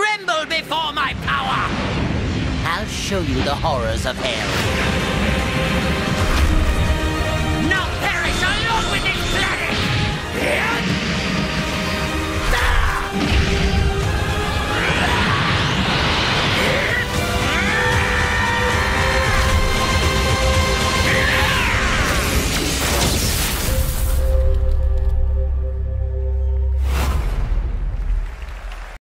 tremble before my power! I'll show you the horrors of hell.